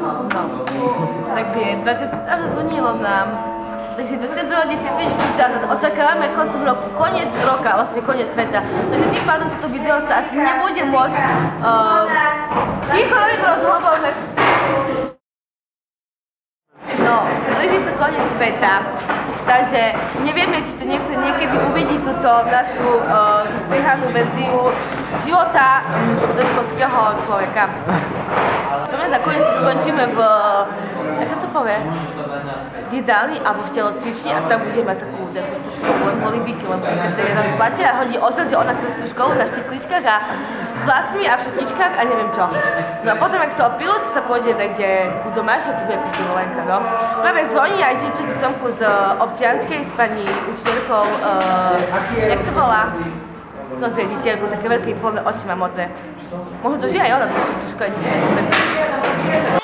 No. Takže 20, a zazvonilo nám. Takže 22.10.2020 očakávame koncom roku, koniec roka, vlastne koniec sveta. Takže tým pádom toto video sa asi nebude môcť... Uh, ticho robím rozhovor, tak... No, blíži sa koniec sveta, takže nevieme, či to niekto niekedy uvidí túto našu uh, verziu života školského človeka. Nakoniec skončíme v, ako to povie, v jedálni alebo v telocvični a tam budeme mať takú školu, len olivíky, len keď jedna plače a hodí osad, ona chce tú školu na štekličkách a s vlastmi a v šatničkách a neviem čo. No a potom, ak sa opilo, to sa pôjde niekde ku domáš a tu bude kúpiť dovolenka, no. Práve zvoní aj ide pri tomku z občianskej s pani učiteľkou, uh, jak sa volá? No z riaditeľku, také veľké plné oči má modré. Może to źle, ale po prostu szkodzi.